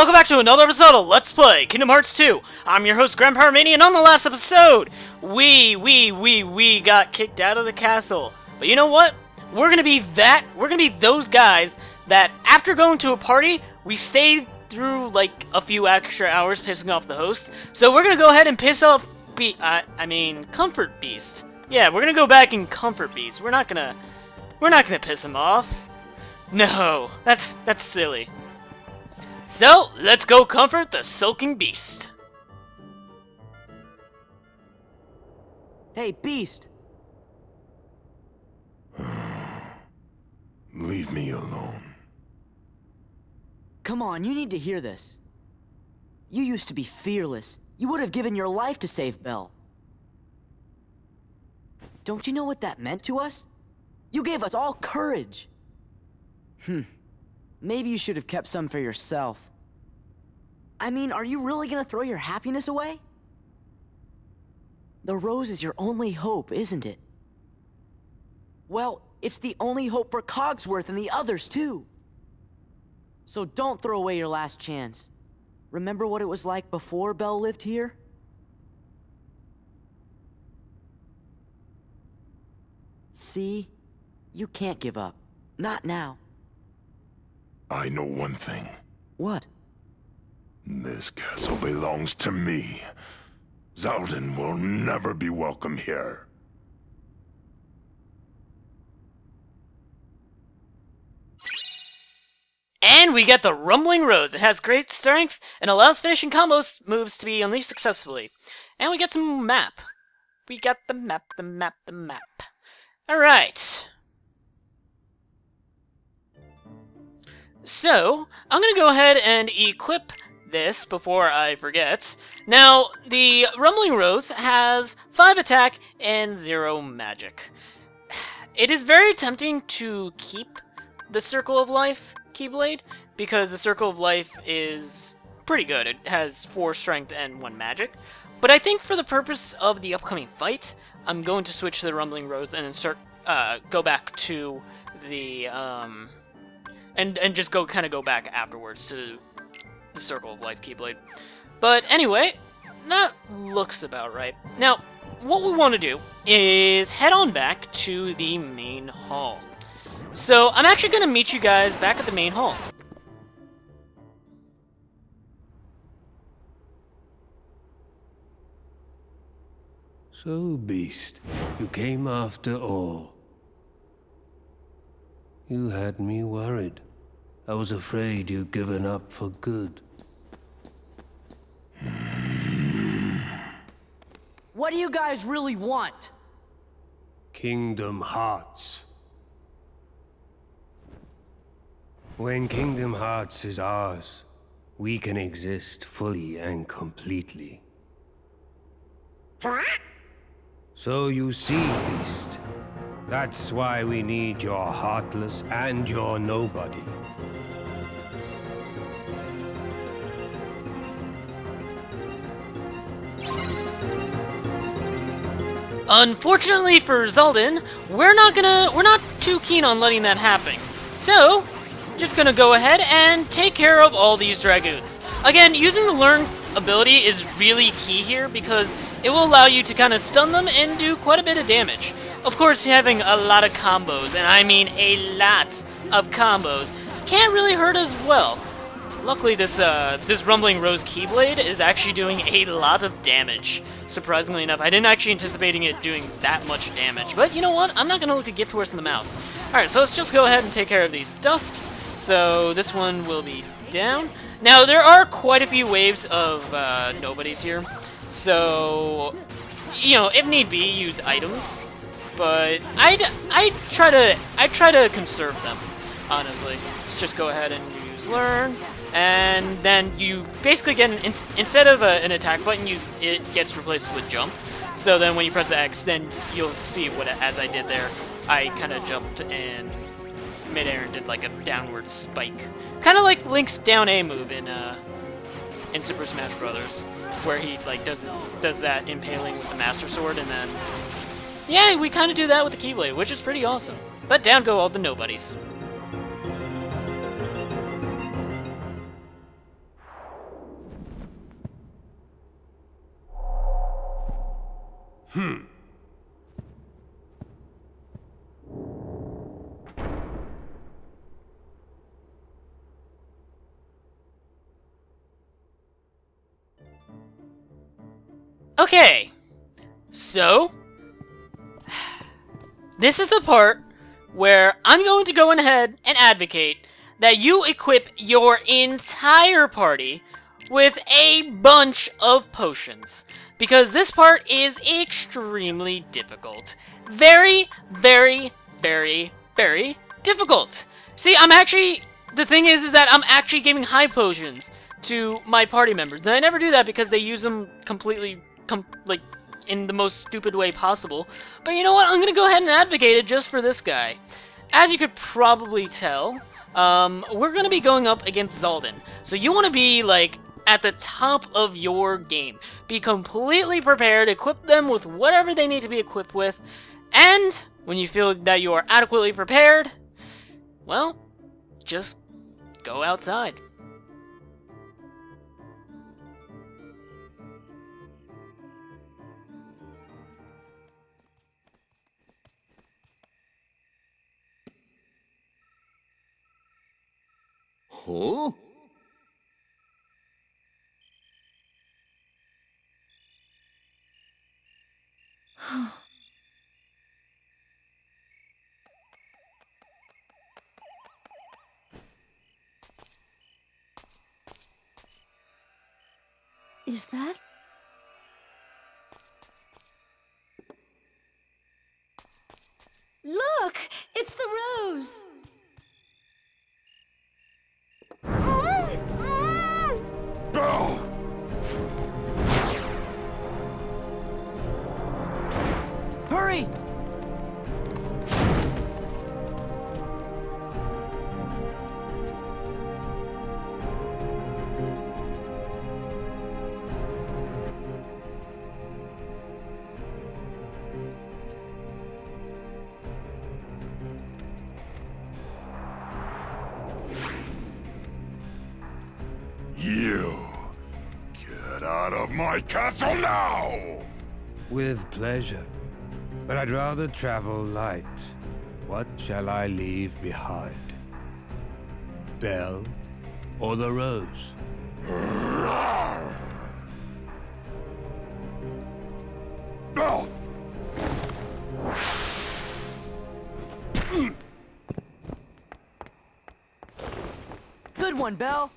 welcome back to another episode of Let's Play Kingdom Hearts 2. I'm your host, GrandPyromania, and on the last episode, we, we, we, we got kicked out of the castle. But you know what? We're gonna be that, we're gonna be those guys that after going to a party, we stayed through like a few extra hours pissing off the host. So we're gonna go ahead and piss off, be, uh, I mean, Comfort Beast. Yeah, we're gonna go back and Comfort Beast. We're not gonna, we're not gonna piss him off. No, that's, that's silly. So, let's go comfort the sulking beast. Hey, Beast! Leave me alone. Come on, you need to hear this. You used to be fearless. You would have given your life to save Belle. Don't you know what that meant to us? You gave us all courage. Hmm. Maybe you should have kept some for yourself. I mean, are you really gonna throw your happiness away? The rose is your only hope, isn't it? Well, it's the only hope for Cogsworth and the others, too. So don't throw away your last chance. Remember what it was like before Belle lived here? See? You can't give up. Not now. I know one thing. What? This castle belongs to me. Xaldin will never be welcome here. And we get the Rumbling Rose. It has great strength and allows finishing combos moves to be unleashed successfully. And we get some map. We got the map, the map, the map. Alright. So, I'm going to go ahead and equip this before I forget. Now, the Rumbling Rose has 5 attack and 0 magic. It is very tempting to keep the Circle of Life Keyblade, because the Circle of Life is pretty good. It has 4 strength and 1 magic. But I think for the purpose of the upcoming fight, I'm going to switch to the Rumbling Rose and start, uh, go back to the, um, and, and just go, kind of go back afterwards to the Circle of Life Keyblade. But anyway, that looks about right. Now, what we want to do is head on back to the main hall. So, I'm actually going to meet you guys back at the main hall. So, Beast, you came after all. You had me worried. I was afraid you'd given up for good. What do you guys really want? Kingdom Hearts. When Kingdom Hearts is ours, we can exist fully and completely. So you see, Beast, that's why we need your Heartless and your Nobody. Unfortunately for Xaldin, we're not gonna, we're not too keen on letting that happen. So, just gonna go ahead and take care of all these Dragoons. Again, using the Learn ability is really key here because it will allow you to kind of stun them and do quite a bit of damage. Of course, having a lot of combos, and I mean a lot of combos, can't really hurt as well. Luckily, this uh, this Rumbling Rose Keyblade is actually doing a lot of damage. Surprisingly enough, I didn't actually anticipating it doing that much damage. But you know what? I'm not going to look a gift horse in the mouth. Alright, so let's just go ahead and take care of these Dusks. So this one will be down. Now, there are quite a few waves of uh, nobodies here. So, you know, if need be, use items. But I'd, I'd try to i try to conserve them, honestly. Let's just go ahead and use Learn and then you basically get an instead of a, an attack button, you it gets replaced with jump. So then when you press X, then you'll see what as I did there, I kind of jumped in midair and did like a downward spike, kind of like Link's down A move in uh, in Super Smash Brothers, where he like does does that impaling with the Master Sword, and then yeah, we kind of do that with the Keyblade, which is pretty awesome. But down go all the nobodies. Hmm. Okay. So, this is the part where I'm going to go ahead and advocate that you equip your entire party with a bunch of potions. Because this part is extremely difficult. Very, very, very, very difficult. See, I'm actually... The thing is, is that I'm actually giving high potions to my party members. And I never do that because they use them completely, com like, in the most stupid way possible. But you know what? I'm going to go ahead and advocate it just for this guy. As you could probably tell, um, we're going to be going up against Xaldin. So you want to be, like, at the top of your game. Be completely prepared, equip them with whatever they need to be equipped with, and when you feel that you are adequately prepared, well, just go outside. Huh? Is that? My castle now! With pleasure. But I'd rather travel light. What shall I leave behind? Belle or the rose? Oh! Good one, Belle!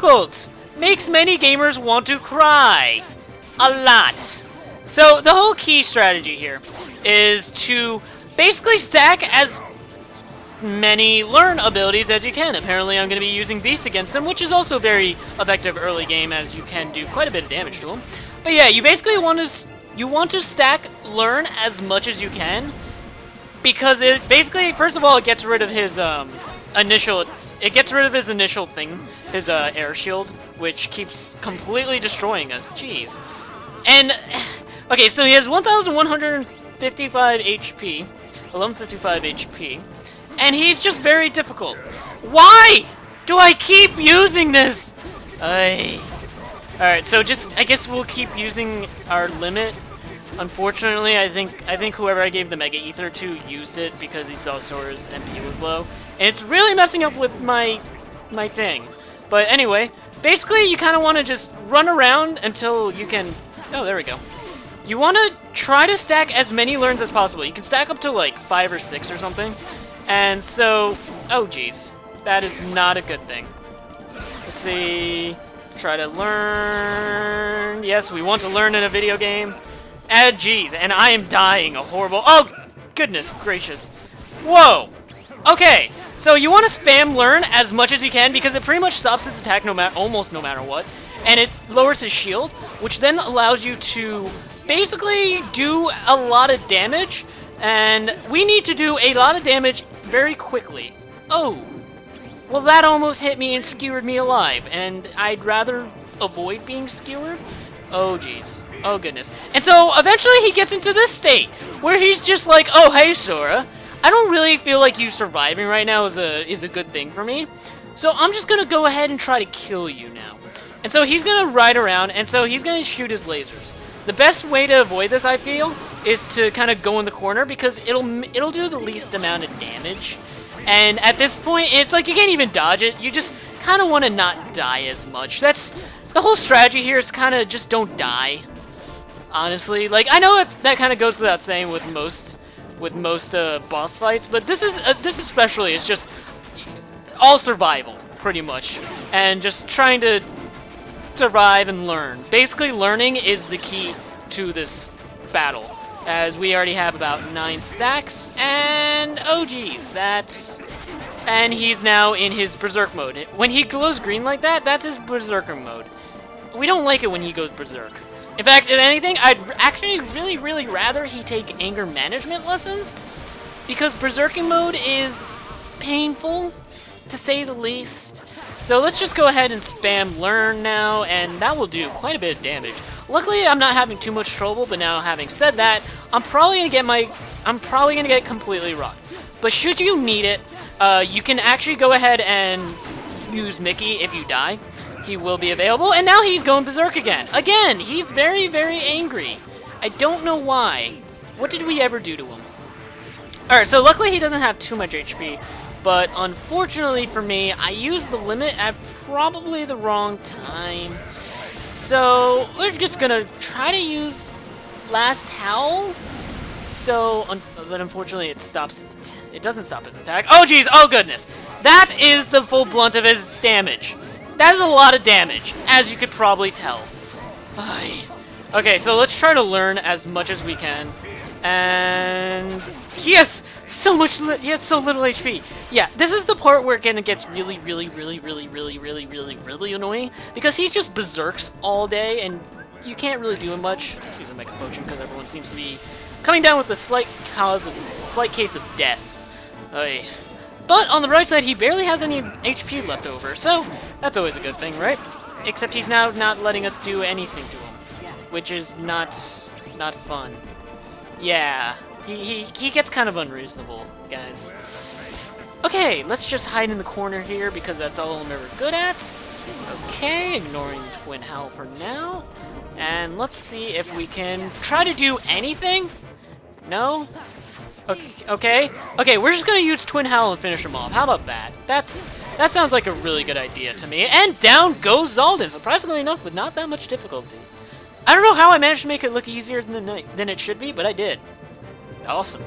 Difficult! Makes many gamers want to cry. A lot. So, the whole key strategy here is to basically stack as many learn abilities as you can. Apparently I'm going to be using Beast against him, which is also very effective early game as you can do quite a bit of damage to him. But yeah, you basically want to you want to stack learn as much as you can because it basically first of all it gets rid of his um initial it gets rid of his initial thing, his uh, air shield, which keeps completely destroying us. Jeez. And okay, so he has 1,155 HP, 1155 HP, and he's just very difficult. Why do I keep using this? I. All right, so just I guess we'll keep using our limit. Unfortunately, I think I think whoever I gave the Mega Ether to used it because he saw Sora's MP was low, and it's really messing up with my my thing. But anyway, basically you kind of want to just run around until you can. Oh, there we go. You want to try to stack as many learns as possible. You can stack up to like five or six or something. And so, oh geez, that is not a good thing. Let's see. Try to learn. Yes, we want to learn in a video game. Ah, geez, and I am dying a horrible. Oh, goodness gracious. Whoa! Okay, so you want to spam learn as much as you can because it pretty much stops his attack no matter almost no matter what, and it lowers his shield, which then allows you to basically do a lot of damage, and we need to do a lot of damage very quickly. Oh, well that almost hit me and skewered me alive, and I'd rather avoid being skewered. Oh jeez. Oh goodness. And so eventually he gets into this state where he's just like, "Oh hey Sora, I don't really feel like you surviving right now is a is a good thing for me. So I'm just gonna go ahead and try to kill you now." And so he's gonna ride around, and so he's gonna shoot his lasers. The best way to avoid this, I feel, is to kind of go in the corner because it'll it'll do the least amount of damage. And at this point, it's like you can't even dodge it. You just kind of want to not die as much. That's the whole strategy here is kind of just don't die. Honestly, like I know that that kind of goes without saying with most with most uh, boss fights, but this is uh, this especially is just all survival pretty much, and just trying to survive and learn. Basically, learning is the key to this battle, as we already have about nine stacks, and oh geez, that's and he's now in his berserk mode. When he glows green like that, that's his berserker mode. We don't like it when he goes berserk. In fact, if anything, I'd actually really, really rather he take anger management lessons, because berserking mode is painful, to say the least. So let's just go ahead and spam learn now, and that will do quite a bit of damage. Luckily, I'm not having too much trouble, but now having said that, I'm probably gonna get my, I'm probably gonna get completely rocked. But should you need it, uh, you can actually go ahead and use Mickey if you die. He will be available, and now he's going berserk again. Again, he's very, very angry. I don't know why. What did we ever do to him? Alright, so luckily he doesn't have too much HP, but unfortunately for me, I used the limit at probably the wrong time. So, we're just gonna try to use Last Howl. So, un but unfortunately it stops it doesn't stop his attack. Oh jeez, oh goodness. That is the full blunt of his damage. That is a lot of damage, as you could probably tell. Okay, so let's try to learn as much as we can. And he has so much, he has so little HP. Yeah, this is the part where it gets really, really, really, really, really, really, really, really annoying because he just berserks all day and you can't really do him much. Use a Mega Potion because everyone seems to be coming down with a slight cause of, slight case of death. But on the bright side, he barely has any HP left over, so that's always a good thing, right? Except he's now not letting us do anything to him, which is not not fun. Yeah, he, he, he gets kind of unreasonable, guys. Okay, let's just hide in the corner here because that's all I'm ever good at. Okay, ignoring Twin Howl for now. And let's see if we can try to do anything? No? Okay, okay, okay, we're just gonna use Twin Howl and finish him off. How about that? That's that sounds like a really good idea to me. And down goes Xaldin, surprisingly enough, with not that much difficulty. I don't know how I managed to make it look easier than, than it should be, but I did. Awesome.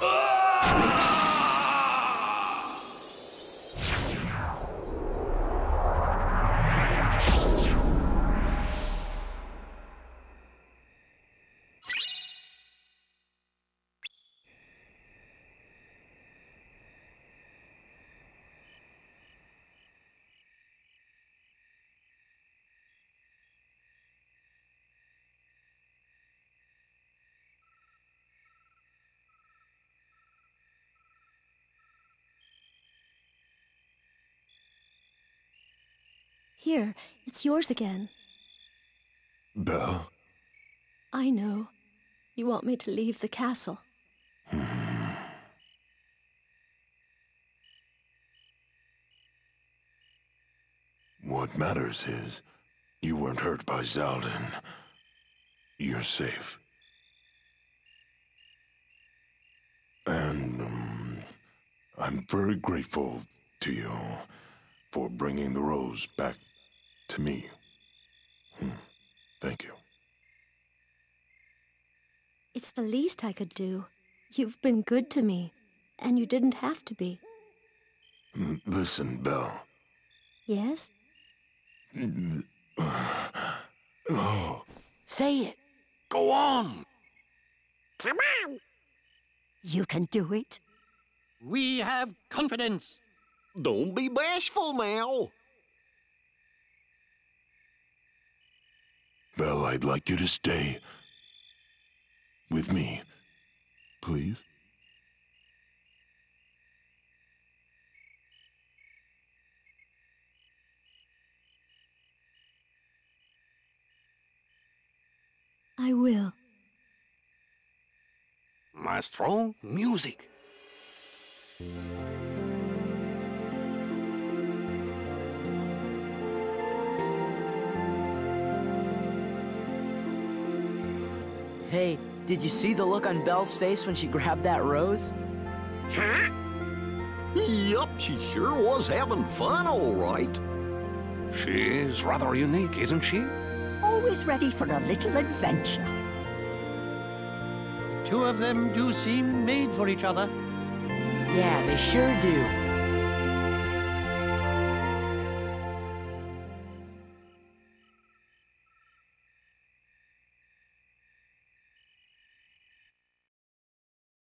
Here, it's yours again. Belle? I know. You want me to leave the castle. What matters is, you weren't hurt by Xaldin. You're safe. And, um, I'm very grateful to you for bringing the rose back to me. Hmm. Thank you. It's the least I could do. You've been good to me, and you didn't have to be. Listen, Belle. Yes? Oh, Say it. Go on. Come on. You can do it. We have confidence. Don't be bashful now. Belle, I'd like you to stay with me, please. I will. Maestro, music. Hey, did you see the look on Belle's face when she grabbed that rose? Huh? Yup, she sure was having fun, all right. She is rather unique, isn't she? Always ready for a little adventure. Two of them do seem made for each other. Yeah, they sure do.